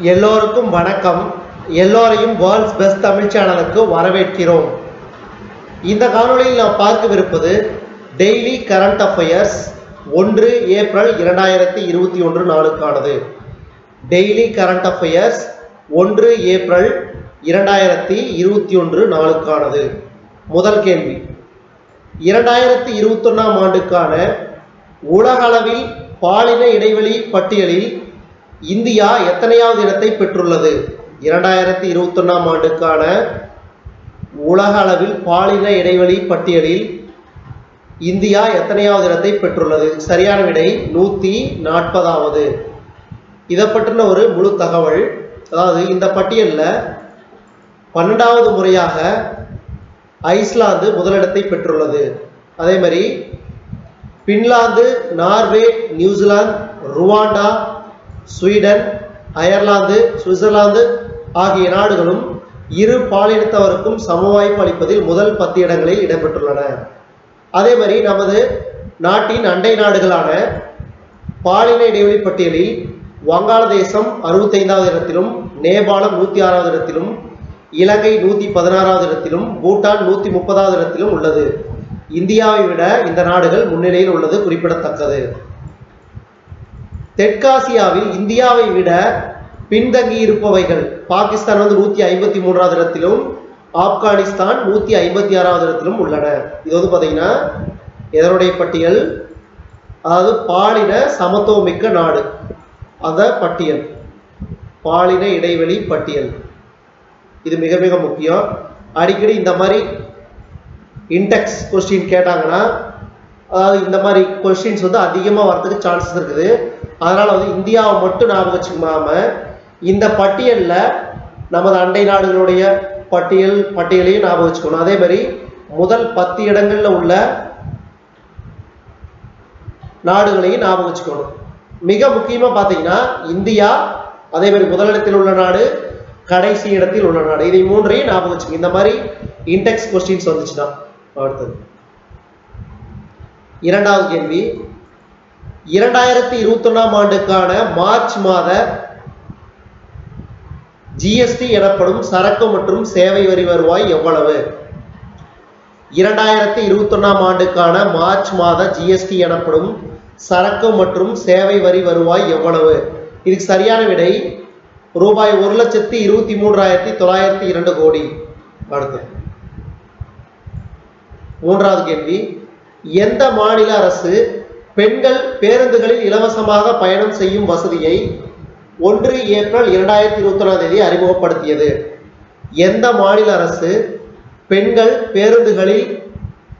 எல்லோருக்கும் வணக்கம். எல்லோரையும் வேர்ல்ட்ஸ் பெஸ்ட் தமிழ் சேனலுக்கு வரவேற்கிறோம். இந்த காணொளியில் நாம் பார்க்கவிருப்பது டெய்லி கரண்ட் அஃபயர்ஸ் ஒன்று ஏப்ரல் இரண்டாயிரத்தி இருபத்தி ஒன்று நாளுக்கானது. டெய்லி கரண்ட் அஃபயர்ஸ் ஒன்று ஏப்ரல் இரண்டாயிரத்தி இருபத்தி ஒன்று நாளுக்கானது. முதல் கேள்வி. இரண்டாயிரத்தி இருபத்தொன்னாம் ஆண்டுக்கான உலகளவில் பாலின இடைவெளி பட்டியலில் இந்தியா எத்தனையாவது இடத்தை பெற்றுள்ளது? இரண்டாயிரத்தி இருபத்தொன்னாம் ஆண்டுக்கான உலக அளவில் பாலின இடைவெளி பட்டியலில் இந்தியா எத்தனையாவது இடத்தை பெற்றுள்ளது? சரியான விடை நூற்றி நாற்பதாவது இதை பற்றின ஒரு முழு தகவல் அதாவது இந்த பட்டியலில் பன்னெண்டாவது முறையாக ஐஸ்லாந்து முதலிடத்தை பெற்றுள்ளது. அதே மாதிரி Finland Norway New Zealand Rwanda Sweden Ireland Switzerland ஆகிய நாடுகளும் இரு பாலினத்தவருக்கும் சமவாய்ப்பு அளிப்பதில் முதல் பத்து இடங்களில் இடம்பெற்றுள்ளன. அதே மாதிரி நமது நாட்டின் அண்டை நாடுகளான பாலின இடைவெளி பட்டியலில் வங்காளதேசம் அறுபத்தைந்தாவது இடத்திலும் நேபாளம் நூற்றி ஆறாவது இடத்திலும் இலங்கை நூற்றி பதினாறாவது இடத்திலும் பூட்டான் நூற்றி முப்பதாவது இடத்திலும் உள்ளது. இந்தியாவை விட இந்த நாடுகள் முன்னிலையில் உள்ளது குறிப்பிடத்தக்கது. தெற்காசியாவில் இந்தியாவை விட பின்தங்கி இருப்பவைகள் பாகிஸ்தான் வந்து நூற்றி ஐம்பத்தி மூன்றாவது இடத்திலும் ஆப்கானிஸ்தான் நூற்றி ஐம்பத்தி ஆறாவது இடத்திலும் உள்ளன. இது வந்து பார்த்தீங்கன்னா எதனுடைய பட்டியல் அதாவது பாலின சமத்துவமிக்க நாடு. அந்த பட்டியல். பாலின இடைவெளி பட்டியல். இது மிக மிக முக்கியம். அடிக்கடி இந்த மாதிரி இன்டெக்ஸ் கொஸ்டின் கேட்டாங்கன்னா அதாவது இந்த மாதிரி கொஸ்டின்ஸ் வந்து அதிகமாக வரதுக்கு சான்சஸ் இருக்குது. அதனால் வந்து இந்தியாவை மட்டும் ஞாபகம் வச்சுக்காம இந்த பட்டியலில் நமது அண்டை நாடுகளுடைய பட்டியல் பட்டியலையும் ஞாபகம் வச்சுக்கணும். அதே மாதிரி முதல் பத்து இடங்களில் உள்ள நாடுகளையும் ஞாபகம் வச்சுக்கணும். மிக முக்கியமாக பார்த்தீங்கன்னா இந்தியா அதே மாதிரி முதலிடத்தில் உள்ள நாடு கடைசி இடத்தில் உள்ள நாடு. இதை மூன்றையும் ஞாபகம் வச்சுக்கோங்க இந்த மாதிரி இன்டெக்ஸ் கொஸ்டின்ஸ் வந்துச்சுன்னா அடுத்தது. இரண்டாவது கேள்வி இரண்டாயிரத்தி இருபத்தொன்னாம் ஆண்டுக்கான மார்ச் மாத ஜிஎஸ்டி எனப்படும் சரக்கு மற்றும் சேவை வரி வருவாய் எவ்வளவு? இரண்டாயிரத்தி இருபத்தொன்னாம் ஆண்டுக்கான மார்ச் மாத ஜிஎஸ்டி எனப்படும் சரக்கு மற்றும் சேவை வரி வருவாய் எவ்வளவு? இதுக்கு சரியான விடை ரூபாய் ஒரு லட்சத்தி இருபத்தி மூன்றாயிரத்தி தொள்ளாயிரத்தி இரண்டு கோடி. அடுத்து. மூன்றாவது கேள்வி. எந்த மாநில அரசு பெண்கள் பேருந்துகளில் இலவசமாக பயணம் செய்யும் வசதியை ஒன்று ஏப்ரல் இரண்டாயிரத்தி இருபத்தி ஒன்றாம் தேதி அறிமுகப்படுத்தியது. எந்த மாநில அரசு பெண்கள் பேருந்துகளில்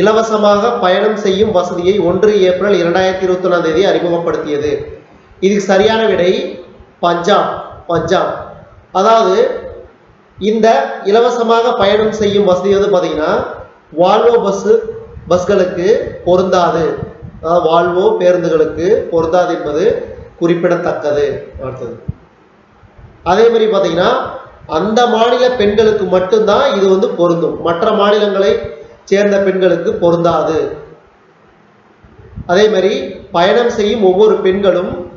இலவசமாக பயணம் செய்யும் வசதியை ஒன்று ஏப்ரல் இரண்டாயிரத்தி இருபத்தி ஒன்றாம் தேதி அறிமுகப்படுத்தியது. இதுக்கு சரியான விடை பஞ்சாப் பஞ்சாப். அதாவது இந்த இலவசமாக பயணம் செய்யும் வசதி வந்து பார்த்தீங்கன்னா வால்வோ பஸ்ஸு பஸ்களுக்கு பொருந்தாது. அதாவது வால்வோ பேருந்துகளுக்கு பொருந்தாது என்பது குறிப்பிடத்தக்கது. அடுத்தது. அதே மாதிரி பார்த்தீங்கன்னா அந்த மாநில பெண்களுக்கு மட்டும்தான் இது வந்து பொருந்தும். மற்ற மாநிலங்களை சேர்ந்த பெண்களுக்கு பொருந்தாது. அதே மாதிரி பயணம் செய்யும் ஒவ்வொரு பெண்களும்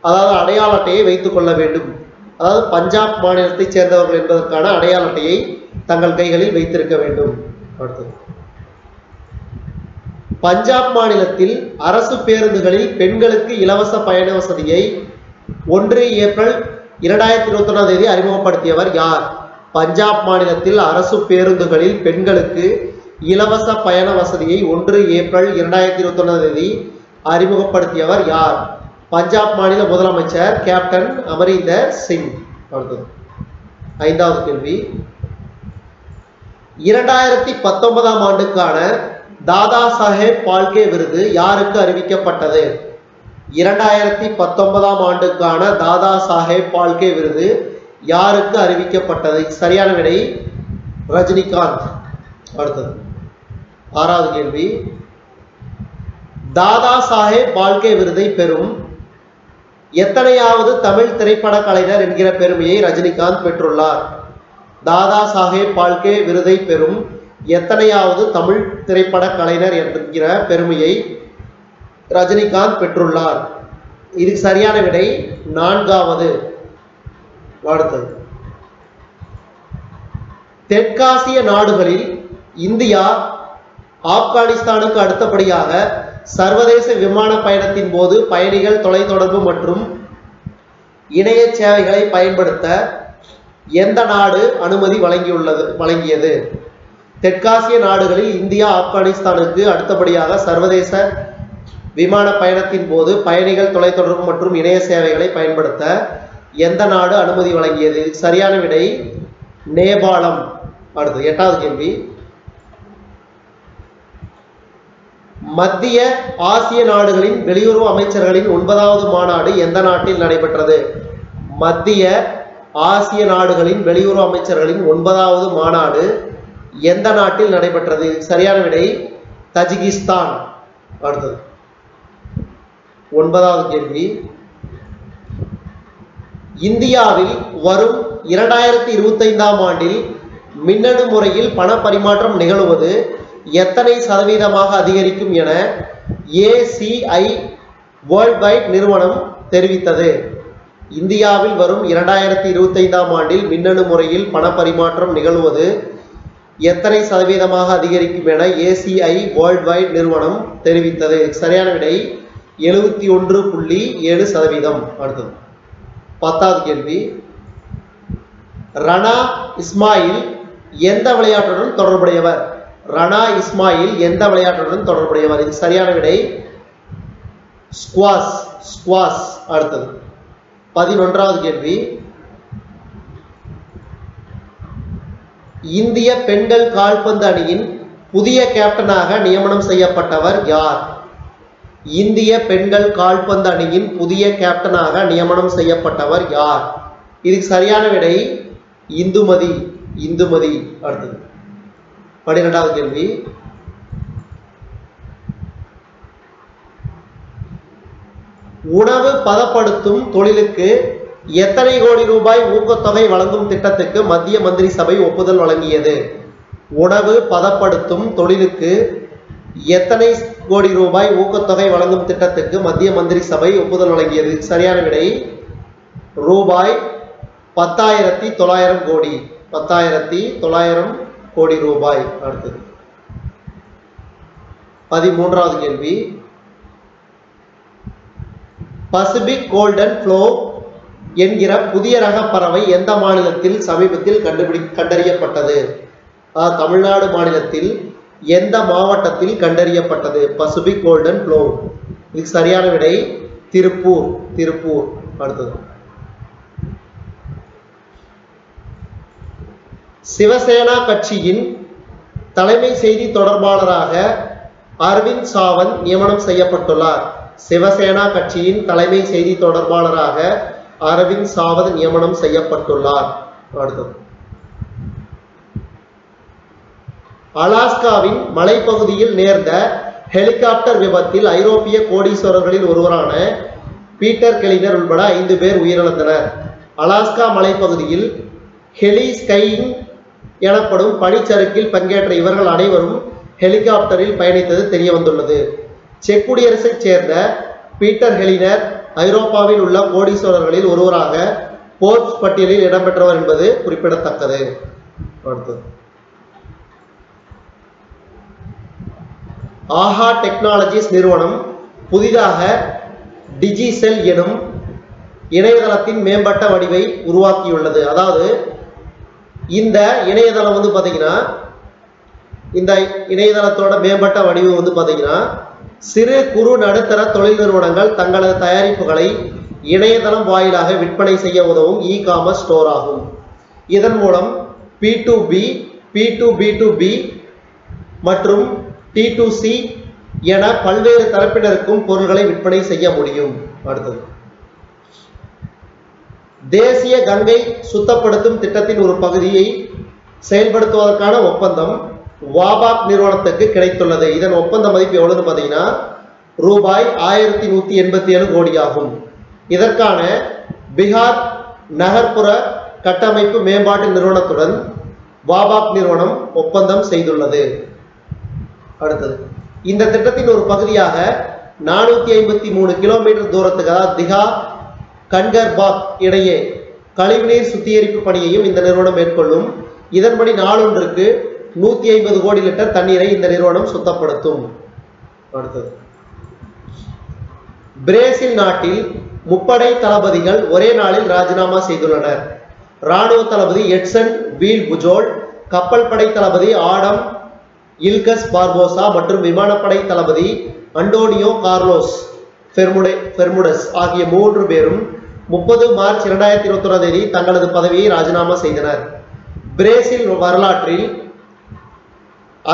அதாவது அடையாள அட்டையை வைத்துக் கொள்ள வேண்டும். அதாவது பஞ்சாப் மாநிலத்தைச் சேர்ந்தவர்கள் என்பதற்கான அடையாள அட்டையை தங்கள் கைகளில் வைத்திருக்க வேண்டும். அடுத்தது. பஞ்சாப் மாநிலத்தில் அரசு பேருந்துகளில் பெண்களுக்கு இலவச பயண வசதியை ஒன்று ஏப்ரல் இரண்டாயிரத்தி இருபத்தி ஒன்றாம் தேதி அறிமுகப்படுத்தியவர் யார்? பஞ்சாப் மாநிலத்தில் அரசு பேருந்துகளில் பெண்களுக்கு இலவச பயண வசதியை ஒன்று ஏப்ரல் இரண்டாயிரத்தி இருபத்தி ஒன்றாம் தேதி அறிமுகப்படுத்தியவர் யார்? பஞ்சாப் மாநில முதலமைச்சர் கேப்டன் அமரீந்தர் சிங். அடுத்தது. ஐந்தாவது கேள்வி. இரண்டாயிரத்தி பத்தொன்பதாம் ஆண்டுக்கான தாதா சாஹேப் பால்கே விருது யாருக்கு அறிவிக்கப்பட்டது? இரண்டாயிரத்தி பத்தொன்பதாம் ஆண்டுக்கான தாதா சாஹேப் பால்கே விருது யாருக்கு அறிவிக்கப்பட்டது? சரியான விடை ரஜினிகாந்த். அடுத்தது. ஆறாவது கேள்வி. தாதா சாஹேப் பால்கே விருதை பெறும் எத்தனையாவது தமிழ் திரைப்பட கலைஞர் என்கிற பெருமையை ரஜினிகாந்த் பெற்றுள்ளார்? தாதா சாஹேப் பால்கே விருதை பெறும் எத்தனையாவது தமிழ் திரைப்பட கலைஞர் என்கிற பெருமையை ரஜினிகாந்த் பெற்றுள்ளார். இதுக்கு சரியான விடை நான்காவது அடுத்தது தெற்காசிய நாடுகளில் இந்தியா ஆப்கானிஸ்தானுக்கு அடுத்தபடியாக சர்வதேச விமான பயணத்தின் போது பயணிகள் தொலைத்தொடர்பு மற்றும் இணைய சேவைகளை பயன்படுத்த எந்த நாடு அனுமதி வழங்கியுள்ளது வழங்கியது? தெற்காசிய நாடுகளில் இந்தியா ஆப்கானிஸ்தானுக்கு அடுத்தபடியாக சர்வதேச விமான பயணத்தின் போது பயணிகள் தொலைத்தொடர்பு மற்றும் இணைய சேவைகளை பயன்படுத்த எந்த நாடு அனுமதி வழங்கியது? சரியான விடை நேபாளம். அடுத்து எட்டாவது கேள்வி. மத்திய ஆசிய நாடுகளின் வெளியுறவு அமைச்சர்களின் ஒன்பதாவது மாநாடு எந்த நாட்டில் நடைபெற்றது? மத்திய ஆசிய நாடுகளின் வெளியுறவு அமைச்சர்களின் ஒன்பதாவது மாநாடு எந்த நாட்டில் நடைபெற்றது? சரியான விடை தஜிகிஸ்தான். அடுத்தது. ஒன்பதாவது கேள்வி. இந்தியாவில் வரும் இரண்டாயிரத்தி இருபத்தைந்தாம் ஆண்டில் மின்னணு முறையில் பண பரிமாற்றம் நிகழ்வது எத்தனை சதவீதமாக அதிகரிக்கும் என ஏசிஐ வேர்ல்ட் வைட் நிறுவனம் தெரிவித்தது. இந்தியாவில் வரும் இரண்டாயிரத்தி இருபத்தைந்தாம் ஆண்டில் மின்னணு முறையில் பண பரிமாற்றம் நிகழ்வது எத்தனை சதவீதமாக அதிகரிக்கும் என ஏசிஐ வேர்ல்ட் வைட் நிறுவனம் தெரிவித்தது. சரியான விடை எழுபத்தி ஒன்று புள்ளி ஏழு சதவீதம். அடுத்தது. பத்தாவது கேள்வி. ரணா இஸ்மாயில் எந்த விளையாட்டுடன் தொடர்புடையவர்? ரணா இஸ்மாயில் எந்த விளையாட்டுடன் தொடர்புடையவர்? இது சரியான விடை ஸ்குவாஸ் ஸ்குவாஸ் அடுத்தது. பதினொன்றாவது கேள்வி. இந்திய பெண்கள் கால்பந்து அணியின் புதிய கேப்டனாக நியமனம் செய்யப்பட்டவர் யார்? இந்திய பெண்கள் கால்பந்து அணியின் புதிய கேப்டனாக நியமனம் செய்யப்பட்டவர் யார்? இதுக்கு சரியான விடை இந்துமதி இந்துமதி அடுத்தது. பன்னிரெண்டாவது கேள்வி. உணவு பதப்படுத்தும் தொழிலுக்கு எத்தனை கோடி ரூபாய் ஊக்கத்தொகை வழங்கும் திட்டத்துக்கு மத்திய மந்திரி சபை ஒப்புதல் வழங்கியது? உணவு பதப்படுத்தும் தொழிலுக்கு எத்தனை கோடி ரூபாய் ஊக்கத்தொகை வழங்கும் திட்டத்துக்கு மத்திய மந்திரி சபை ஒப்புதல் வழங்கியது? சரியான விடை ரூபாய் பத்தாயிரத்தி தொள்ளாயிரம் கோடி. பத்தாயிரத்தி தொள்ளாயிரம் கோடி ரூபாய். அடுத்தது. பதிமூன்றாவது கேள்வி. பசிபிக் கோல்டன் ஃப்ளோ என்கிற புதிய ரக பறவை எந்த மாநிலத்தில் சமீபத்தில் கண்டுபிடி கண்டறியப்பட்டது? தமிழ்நாடு மாநிலத்தில் எந்த மாவட்டத்தில் கண்டறியப்பட்டது? பசிபிக் கோல்டன் ப்ளோ இதுக்கு சரியான விடை திருப்பூர் திருப்பூர். அடுத்தது. சிவசேனா கட்சியின் தலைமை செய்தி தொடர்பாளராக அரவிந்த் சாவந்த் நியமனம் செய்யப்பட்டுள்ளார். சிவசேனா கட்சியின் தலைமை செய்தி தொடர்பாளராக அரவிந்த் சாவத் நியமனம் செய்யப்பட்டுள்ளார். அடுத்தது. அலாஸ்காவின் மலைப்பகுதியில் நேர்ந்த ஹெலிகாப்டர் விபத்தில் ஐரோப்பிய கோடீஸ்வரர்களில் ஒருவரான பீட்டர் கெலினர் உட்பட ஐந்து பேர் உயிரிழந்தனர். அலாஸ்கா மலைப்பகுதியில் ஹெலிஸ்கைங் எனப்படும் பனிச்சறுக்கில் பங்கேற்ற இவர்கள் அனைவரும் ஹெலிகாப்டரில் பயணித்தது தெரிய வந்துள்ளது செக் குடியரசைச் சேர்ந்த பீட்டர் ஹெலினர் ஐரோப்பாவில் உள்ள கோடீஸ்வரர்களில் ஒருவராக போர்ஸ் பட்டியலில் இடம்பெற்றவர் என்பது குறிப்பிடத்தக்கது. அடுத்தது. ஆஹா டெக்னாலஜிஸ் நிறுவனம் புதிதாக டிஜிசெல் எனும் இணையதளத்தின் மேம்பட்ட வடிவை உருவாக்கியுள்ளது. அதாவது இந்த இணையதளம் வந்து பார்த்தீங்கன்னா இந்த இணையதளத்தோட மேம்பட்ட வடிவு வந்து பார்த்தீங்கன்னா சிறு குறு நடுத்தர தொழில் நிறுவனங்கள் தங்களது தயாரிப்புகளை இணையதளம் வாயிலாக விற்பனை செய்ய உதவும் இ காமர்ஸ் ஸ்டோர் ஆகும். இதன் மூலம் B to B B to B to B மற்றும் டி டு சி என பல்வேறு தரப்பினருக்கும் பொருட்களை விற்பனை செய்ய முடியும். அடுத்தது. தேசிய கங்கை சுத்தப்படுத்தும் திட்டத்தின் ஒரு பகுதியை செயல்படுத்துவதற்கான ஒப்பந்தம் வாபாக் நிறுவனத்துக்கு கிடைத்துள்ளது. இதன் ஒப்பந்த மதிப்பு எவ்வளவுன்னு பார்த்தீங்கன்னா ரூபாய் ஆயிரத்தி நூத்தி எண்பத்தி ஏழு கோடி ஆகும் இதற்கான பீகார் நகர்ப்புற கட்டமைப்பு மேம்பாட்டு நிறுவனத்துடன் வாபாக் நிறுவனம் ஒப்பந்தம் செய்துள்ளது. அடுத்தது இந்த திட்டத்தின் ஒரு பகுதியாக நானூத்தி ஐம்பத்தி மூணு கிலோமீட்டர் தூரத்துக்கு அதாவது திகா கன்கர்பாக் இடையே கழிவுநீர் சுத்திகரிப்பு பணியையும் இந்த நிறுவனம் மேற்கொள்ளும். இதன்படி நாளொன்றுக்கு நூத்தி ஐம்பது கோடி லிட்டர் தண்ணீரை இந்த நிறுவனம் சுத்தப்படுத்தும். அடுத்தது. பிரேசில் நாட்டில் முப்படை தளபதிகள் ஒரே நாளில் ராஜினாமா செய்துள்ளனர். ராணுவ தளபதி எட்சன் வீல் புஜோல் கப்பல் படை தளபதி ஆடம் இல்கஸ் பார்போசா மற்றும் விமானப்படை தளபதி அண்டோனியோ கார்லோஸ் ஃபெர்முடஸ் ஆகிய மூன்று பேரும் முப்பது மார்ச் இரண்டாயிரத்தி இருபத்தி ஒன்றாம் தேதி தங்களது பதவியை ராஜினாமா செய்தனர். பிரேசில் வரலாற்றில்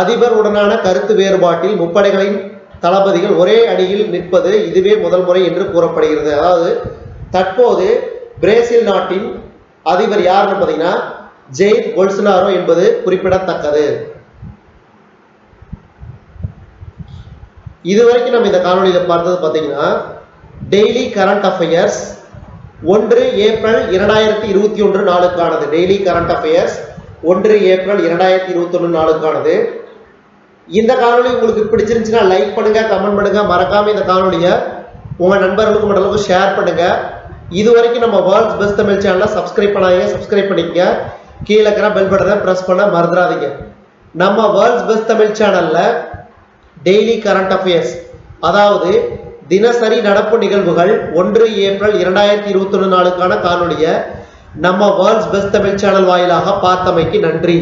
அதிபர் உடனான கருத்து வேறுபாட்டில் முப்படைகளின் தளபதிகள் ஒரே அணியில் நிற்பது இதுவே முதல் முறை என்று கூறப்படுகிறது. அதாவது தற்போது பிரேசில் நாட்டின் அதிபர் யாருன்னு பார்த்தீங்கன்னா ஜெயித் பொல்சனாரோ என்பது குறிப்பிடத்தக்கது. இதுவரைக்கும் நம்ம இந்த காணொலியில் பார்த்தது பார்த்தீங்கன்னா டெய்லி கரண்ட் அஃபேர்ஸ் ஒன்று ஏப்ரல் இரண்டாயிரத்தி இருபத்தி ஒன்று நாளுக்கானது. டெய்லி கரண்ட் அஃபேர்ஸ் ஒன்று ஏப்ரல் இரண்டாயிரத்தி இருபத்தி ஒன்று நாளுக்கானது. இந்த காணொலி உங்களுக்கு பிடிச்சிருந்துச்சுன்னா லைக் பண்ணுங்க கமெண்ட் பண்ணுங்க. மறக்காம இந்த காணொலியை உங்க நண்பர்களுக்கு மட்டும் ஷேர் பண்ணுங்க. இது வரைக்கும் நம்ம வேர்ல்ட்ஸ் பெஸ்ட் தமிழ் சேனலை சப்ஸ்கிரைப் பண்ணாதீங்க சப்ஸ்கிரைப் பண்ணிக்கங்க. கீழே இருக்கிற பெல் பட்டனை ப்ரெஸ் பண்ண மறந்துடாதீங்க. நம்ம வேர்ல்ட்ஸ் பெஸ்ட் தமிழ் சேனல்ல டெய்லி கரண்ட் அஃபேர்ஸ் அதாவது தினசரி நடப்பு நிகழ்வுகள் ஒன்று ஏப்ரல் இரண்டாயிரத்தி இருபத்தி ஒன்று நாளுக்கான காணொலியை நம்ம வேர்ல்ட்ஸ் பெஸ்ட் தமிழ் சேனல் வாயிலாக பார்த்தமைக்கு நன்றி.